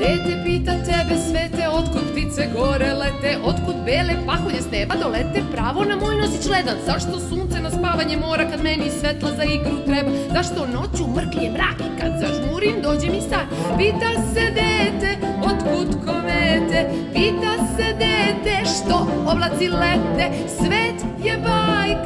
dete pita tebe svete Otkud ptice gore lete? Otkud bele pahulje s neba dolete? Pravo na moj nosić ledan Zašto sunce na spavanje mora Kad meni svetla za igru treba? Zašto noću mrklje mrak I kad zažmurim dođe mi san? Pita se dete Otkud komete? Pita se dete Što oblaci lete? Svet je bajka